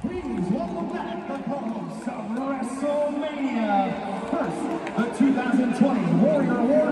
Please welcome back the host of WrestleMania. First, the 2020 Warrior Award.